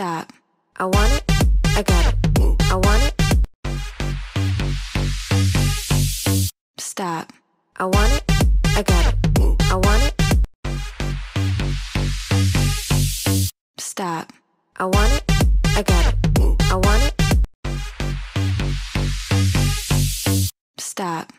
stop. I want it, I got it. I want it. Stop. I want it, I got it. I want it. Stop. I want it, I got it. I want it. Stop.